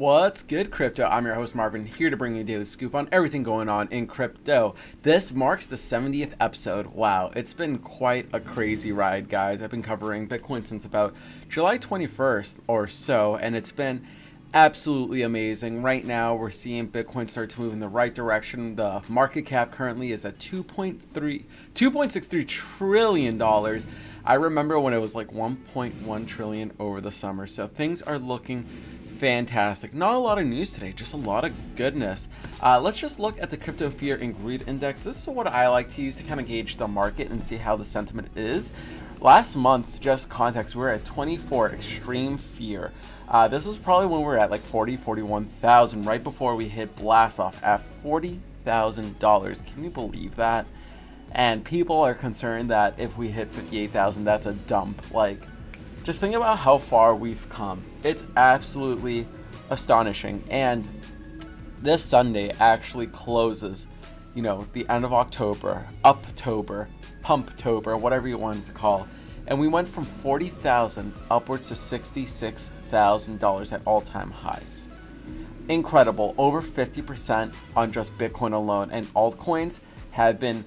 What's good, crypto? I'm your host Marvin, here to bring you a daily scoop on everything going on in crypto. This marks the 70th episode. Wow, it's been quite a crazy ride, guys. I've been covering Bitcoin since about July 21st or so, and it's been absolutely amazing. Right now, we're seeing Bitcoin start to move in the right direction. The market cap currently is at 2.3 2.63 trillion dollars. I remember when it was like 1.1 trillion over the summer. So things are looking fantastic. Not a lot of news today, just a lot of goodness. Uh, let's just look at the Crypto Fear and Greed Index. This is what I like to use to kind of gauge the market and see how the sentiment is. Last month, just context, we were at 24 extreme fear. Uh, this was probably when we were at like 40, 41,000, right before we hit blast off at $40,000. Can you believe that? And people are concerned that if we hit 58,000, that's a dump. Like, just think about how far we've come. It's absolutely astonishing. And this Sunday actually closes, you know, the end of October, Uptober, Pumptober, whatever you want to call. And we went from 40,000 upwards to $66,000 at all-time highs. Incredible, over 50% on just Bitcoin alone and altcoins have been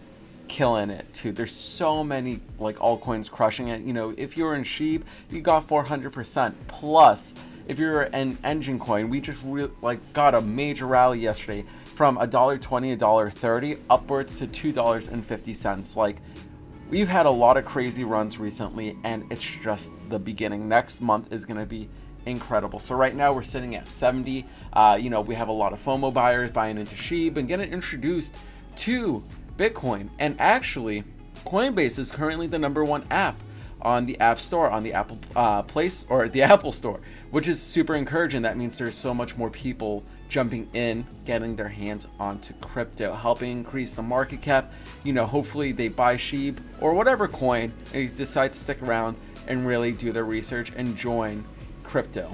killing it too. There's so many like altcoins crushing it. You know, if you're in Shib, you got 400%. Plus, if you're an Enjin Coin, we just like got a major rally yesterday from a dollar twenty, a dollar thirty, upwards to two dollars and fifty cents. Like we've had a lot of crazy runs recently, and it's just the beginning. Next month is going to be incredible. So right now we're sitting at 70. Uh, you know, we have a lot of FOMO buyers buying into Shib and getting introduced to Bitcoin. And actually, Coinbase is currently the number one app on the App Store, on the Apple uh, Place or the Apple Store, which is super encouraging. That means there's so much more people jumping in, getting their hands onto crypto, helping increase the market cap. You know, hopefully they buy Shib or whatever coin and decide to stick around and really do their research and join crypto.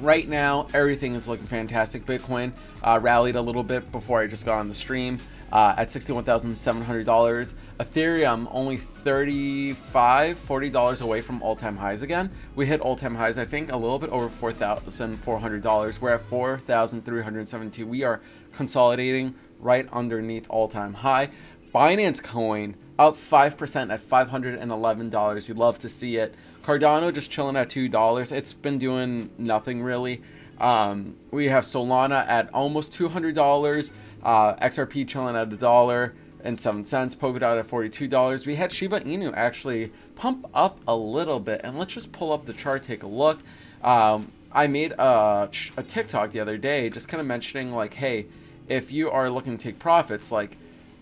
Right now, everything is looking fantastic. Bitcoin uh, rallied a little bit before I just got on the stream uh, at $61,700. Ethereum only $35, $40 away from all-time highs again. We hit all-time highs, I think, a little bit over $4,400. We're at 4,372. We are consolidating right underneath all-time high. Binance Coin up 5% at $511. You'd love to see it. Cardano just chilling at $2. It's been doing nothing really. Um, we have Solana at almost $200. Uh, XRP chilling at a dollar and seven cents. Polkadot at forty-two dollars. We had Shiba Inu actually pump up a little bit, and let's just pull up the chart, take a look. Um, I made a, a TikTok the other day, just kind of mentioning like, hey, if you are looking to take profits, like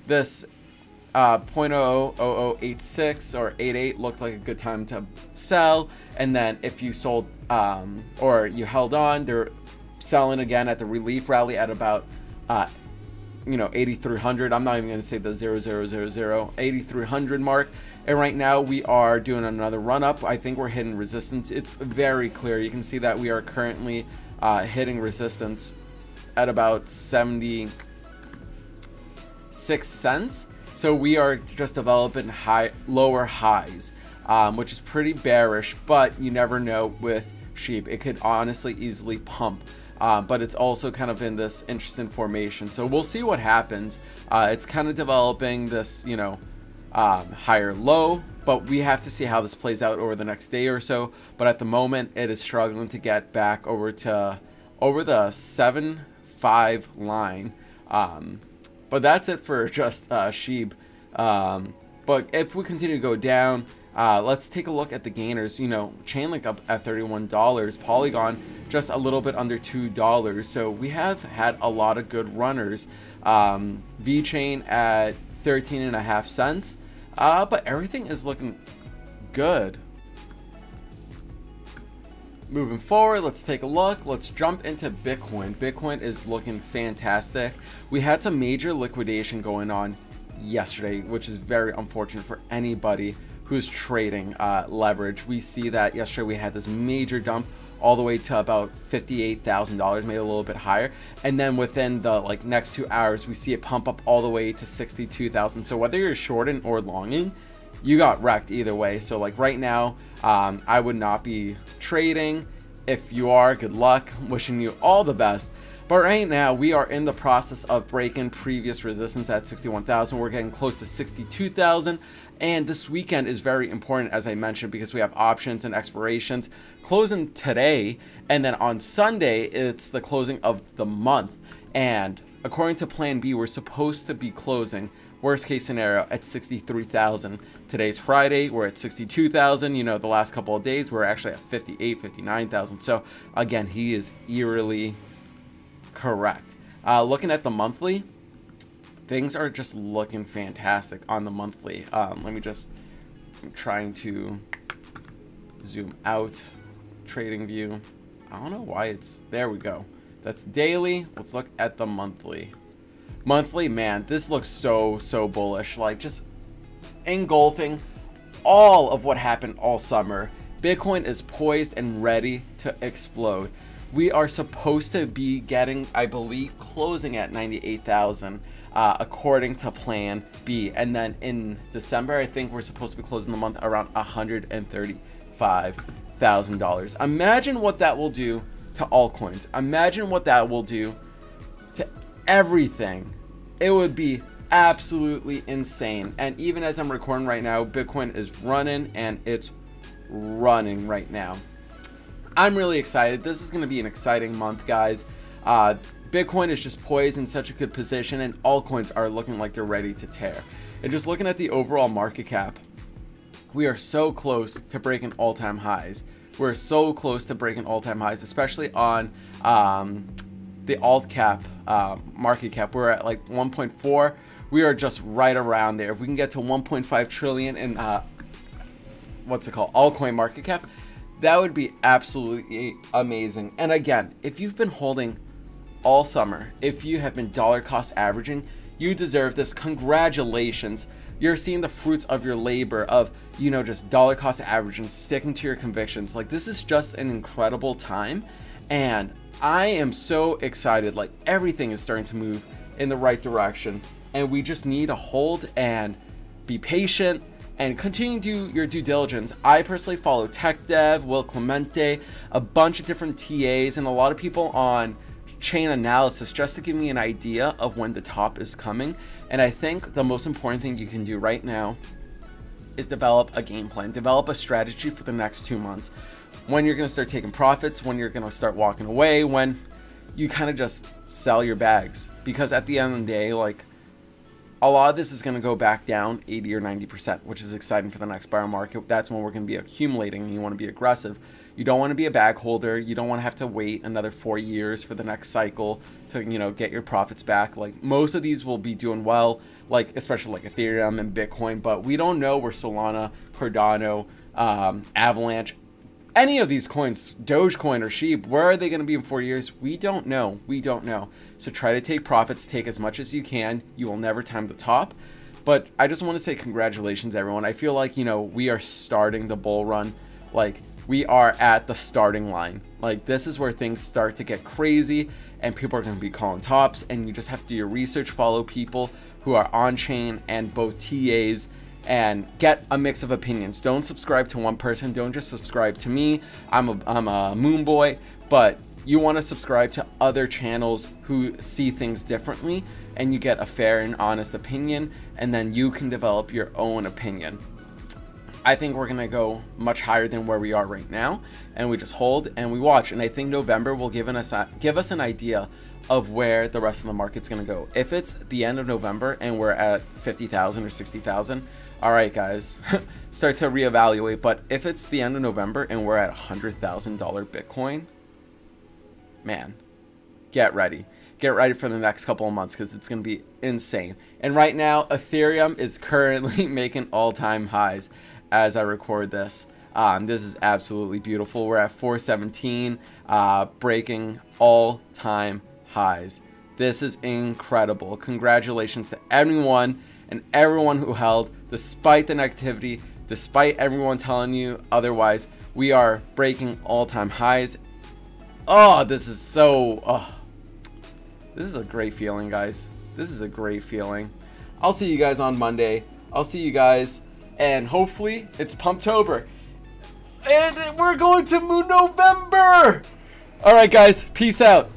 this uh, 0.0086 or 88 looked like a good time to sell. And then if you sold um, or you held on, they're selling again at the relief rally at about uh, you know 8300 i'm not even going to say the 0000 8300 mark. And right now we are doing another run up i think we're hitting resistance. It's very clear. You can see that we are currently uh, hitting resistance at about 76 cents. So we are just developing high lower highs um, which is pretty bearish but you never know with Shib. It could honestly easily pump uh, but it's also kind of in this interesting formation. So we'll see what happens. Uh, it's kind of developing this, you know, um, higher low, but we have to see how this plays out over the next day or so. But at the moment, it is struggling to get back over to over the seven five line. Um, but that's it for just uh, Shib. Um, but if we continue to go down, uh, let's take a look at the gainers. You know, Chainlink up at $31, Polygon just a little bit under $2. So we have had a lot of good runners. Um, VeChain at 13 and a half cents. Uh, but everything is looking good. Moving forward, let's take a look. Let's jump into Bitcoin. Bitcoin is looking fantastic. We had some major liquidation going on yesterday, which is very unfortunate for anybody who's trading uh, leverage. We see that yesterday we had this major dump all the way to about $58,000, maybe a little bit higher. And then within the like next two hours, we see it pump up all the way to 62,000. So whether you're shorting or longing, you got wrecked either way. So like right now, um, I would not be trading. If you are, good luck. Wishing you all the best. But right now, we are in the process of breaking previous resistance at 61,000. We're getting close to 62,000. And this weekend is very important, as I mentioned, because we have options and expirations closing today. And then on Sunday, it's the closing of the month. And according to Plan B, we're supposed to be closing worst case scenario at 63,000. Today's Friday, we're at 62,000. You know, the last couple of days, we're actually at 58, 59,000. So again, he is eerily correct. Uh, looking at the monthly, things are just looking fantastic on the monthly. Um, let me just, I'm trying to zoom out, trading view. I don't know why it's, there we go. That's daily. Let's look at the monthly. Monthly, man, this looks so, so bullish. Like, just engulfing all of what happened all summer. Bitcoin is poised and ready to explode we are supposed to be getting, I believe, closing at 98,000 uh, according to plan B. And then in December, I think we're supposed to be closing the month around $135,000. Imagine what that will do to altcoins. Imagine what that will do to everything. It would be absolutely insane. And even as I'm recording right now, Bitcoin is running and it's running right now. I'm really excited. This is going to be an exciting month, guys. Uh, Bitcoin is just poised in such a good position, and altcoins are looking like they're ready to tear. And just looking at the overall market cap, we are so close to breaking all-time highs. We're so close to breaking all-time highs, especially on um, the alt cap uh, market cap. We're at like 1.4. We are just right around there. If we can get to 1.5 trillion in uh, what's it called, altcoin market cap, that would be absolutely amazing. And again, if you've been holding all summer, if you have been dollar cost averaging, you deserve this. Congratulations. You're seeing the fruits of your labor of, you know, just dollar cost averaging, sticking to your convictions. Like, this is just an incredible time. And I am so excited. Like, everything is starting to move in the right direction. And we just need to hold and be patient and continue to do your due diligence. I personally follow Tech Dev, Will Clemente, a bunch of different TAs, and a lot of people on Chainalysis just to give me an idea of when the top is coming. And I think the most important thing you can do right now is develop a game plan, develop a strategy for the next two months. When you're going to start taking profits, when you're going to start walking away, when you kind of just sell your bags. Because at the end of the day, like, a lot of this is going to go back down 80 or 90%, which is exciting for the next bear market. That's when we're going to be accumulating. You want to be aggressive. You don't want to be a bag holder. You don't want to have to wait another four years for the next cycle to, you know, get your profits back. Like most of these will be doing well, like especially like Ethereum and Bitcoin, but we don't know where Solana, Cardano, um, Avalanche, any of these coins, Dogecoin or Shib, where are they going to be in four years? We don't know. We don't know. So try to take profits, take as much as you can. You will never time the top. But I just want to say congratulations, everyone. I feel like, you know, we are starting the bull run. Like, we are at the starting line. Like, this is where things start to get crazy and people are going to be calling tops. And you just have to do your research, follow people who are on chain and both TAs and get a mix of opinions. Don't subscribe to one person. Don't just subscribe to me. I'm a, I'm a moon boy, but you want to subscribe to other channels who see things differently and you get a fair and honest opinion and then you can develop your own opinion. I think we're to go much higher than where we are right now and we just hold and we watch and I think November will give us give us an idea of where the rest of the market's to go. If it's the end of November and we're at 50,000 or 60,000, all right, guys, start to reevaluate. But if it's the end of November and we're at $100,000 Bitcoin, man, get ready. Get ready for the next couple of months because it's going to be insane. And right now, Ethereum is currently making all time highs as I record this. Um, this is absolutely beautiful. We're at 417, uh, breaking all time highs. This is incredible. Congratulations to everyone and everyone who held, despite the negativity, despite everyone telling you otherwise. We are breaking all-time highs. Oh, this is so... Oh, this is a great feeling, guys. This is a great feeling. I'll see you guys on Monday. I'll see you guys, and hopefully it's Pumptober. And we're going to Moon November! Alright, guys, peace out.